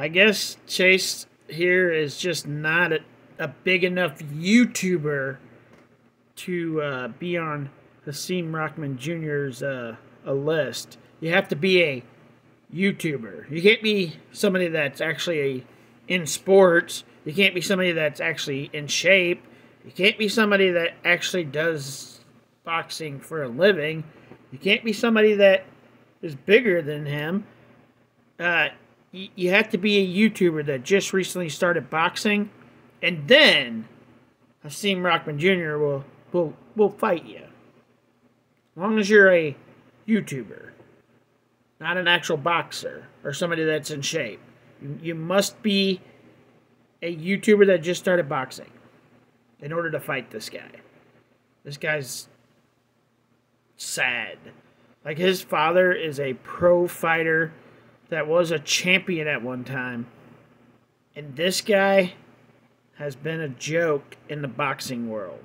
I guess Chase here is just not a, a big enough YouTuber to uh, be on Hasim Rahman Jr.'s uh, a list. You have to be a YouTuber. You can't be somebody that's actually a, in sports. You can't be somebody that's actually in shape. You can't be somebody that actually does boxing for a living. You can't be somebody that is bigger than him. Uh, you, have to be a YouTuber that just recently started boxing, and then Hasim Rahman Jr. will will will fight you. As long as you're a YouTuber, not an actual boxer or somebody that's in shape. You, you must be a YouTuber that just started boxing in order to fight this guy. This guy's sad. Like his father is a pro fighter that was a champion at one time. And this guy has been a joke in the boxing world.